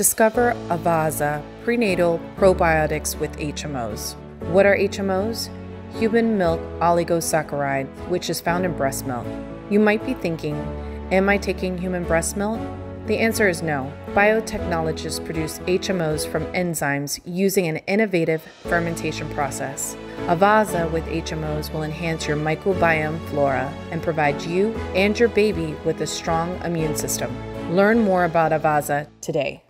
Discover Avazza prenatal probiotics with HMOs. What are HMOs? Human milk oligosaccharide, which is found in breast milk. You might be thinking, Am I taking human breast milk? The answer is no. Biotechnologists produce HMOs from enzymes using an innovative fermentation process. Avazza with HMOs will enhance your microbiome flora and provide you and your baby with a strong immune system. Learn more about Avazza today.